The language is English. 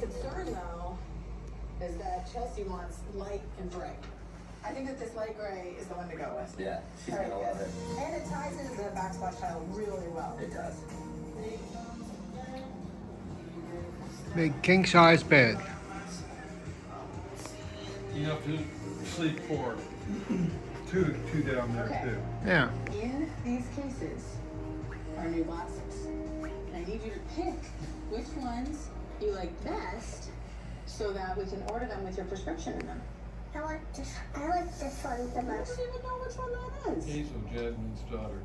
concern though is that Chelsea wants light and gray. I think that this light gray is the one to go with. Yeah, she's Very gonna love it. And it ties into the backsplash tile really well. It does. Big king size bed. Enough to sleep for two, two down there Okay. too. Yeah. In these cases are new boxes. And I need you to pick which ones you like best so that we can order them with your prescription in them. I like this. I like this one the most. I don't even know which one that is. Hazel Jasmine's daughter.